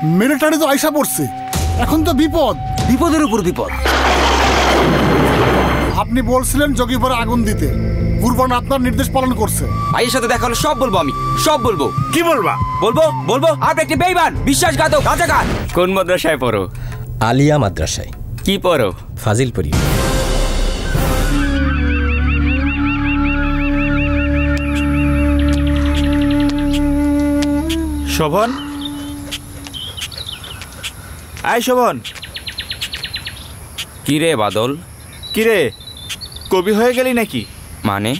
Secretary তো আইসা পড়ছে। এখন তো বিপদ। বিপদের উপর বিপদ। আপনি বলছিলেন যোগীপুরে আগুন দিতে। কুরবান আপনার নির্দেশ পালন করছে। ভাইয়ের সাথে দেখা হলে সব বলব আমি। সব বলব। কি বলবা? বলব বলব। আপনি একটি বেইমান বিশ্বাসঘাতক রাজাকার। কোন মাদ্রাসায় পড়ো? আলিয়া মাদ্রাসায়। কি পড়ো? ফাজিলপুরি। শোভন? আয় শোভন। কি রে বাদল? কিরে কবি হয়ে গেলি নাকি? মানে?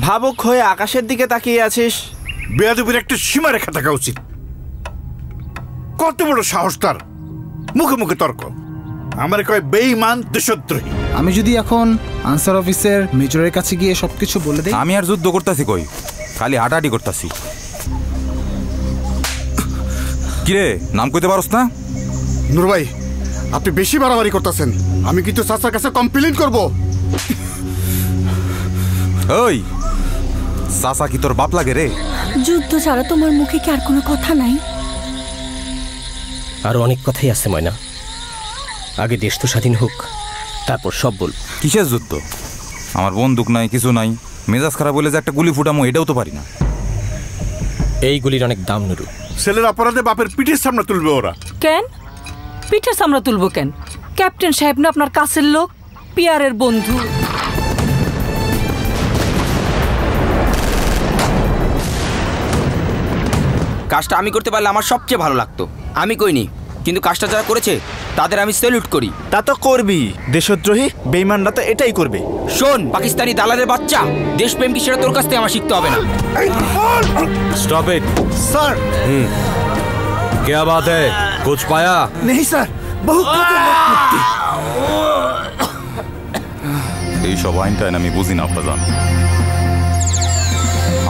ভাবুক হয়ে আকাশের দিকে তাকিয়ে আছিস? বেয়াদবির একটা সীমা রেখা থাকা উচিত। কত বড় সাহস তার। মুখে মুখে তর্ক। আমার কয় বেঈমান দেশদ্রোহী। আমি যদি এখন আনসার অফিসের মেজরের কাছে গিয়ে সবকিছু বলে দিই আমি আর যুদ্ধ করতেছি কই? খালি হাঁটাহাঁটি করতেছি। কিরে নাম কইতে পারস না? নূর ভাই আপনি বেশি বাড়াবাড়ি করতেছেন। আমি কিন্তু চাচার কাছে কমপ্লেন করব। ওই চাচা কি তোর বাপ লাগে রে? যুদ্ধ ছাড়া তোমার মুখে কি আর কোনো কথা নাই? আরও অনেক কথাই আছে ময়না। আগে দেশ তো স্বাধীন হোক তারপর সব বল কিসের যুদ্ধ? আমার বন্দুক নাই কিছু নাই। মেজাজ খারাপ বলে যে একটা গুলি ফুটামো এটাও তো পারি না। এই গুলির অনেক দাম নুরু। ছেলের অপরাধে বাপের পিঠের সামনে তুলবে ওরা। কেন? পিঠে সামরা তুলবো কেন? ক্যাপ্টেন সাহেব না আপনার কাছের লোক? পিয়ারের বন্ধু। কাজটা আমি করতে পারলে আমার সবচেয়ে ভালো লাগতো। আমি কইনি কিন্তু কাজটা যারা করেছে তাদের আমি সেলুট করি। তা তো করবি। দেশদ্রোহী বেইমানরা তো এটাই করবে। শোন পাকিস্তানি দালালের বাচ্চা দেশপ্রেম কি সেটা তোর কাছ থেকে আমার শিখতে হবে না। স্টপ ইট স্যার হুম। কে বাত হ্যায় कुछ पाया নেই স্যার বহু এই সব আইন টাইন আমি বুঝি না আপনার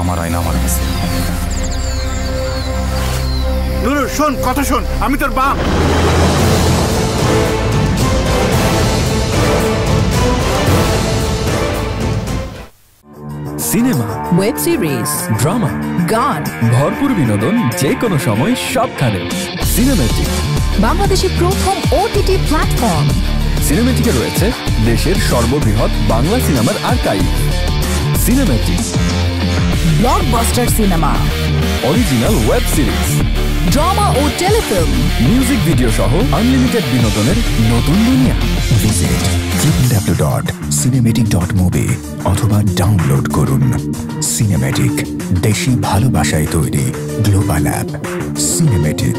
আমার আইন আমার কাছে নুরু শোন কথা শোন আমি তোর বাপ সিনেমা ওয়েব সিরিজ ড্রামা গান। ভরপুর বিনোদন যে কোনো সময় সবখানে। সিনেমেটিক বাংলাদেশের প্রথম ওটিটি প্ল্যাটফর্ম সিনেমেটিকে রয়েছে দেশের সর্ববৃহৎ বাংলা সিনেমার archive Cinematic blockbuster cinema original web series drama ও টেলিফিল্ম মিউজিক ভিডিও সহ আনলিমিটেড বিনোদনের নতুন দুনিয়া। ভিজিট মুভি অথবা ডাউনলোড করুন। সিনেমেটিক দেশি ভালোবাসায় তৈরি গ্লোবাল অ্যাপ সিনেমেটিক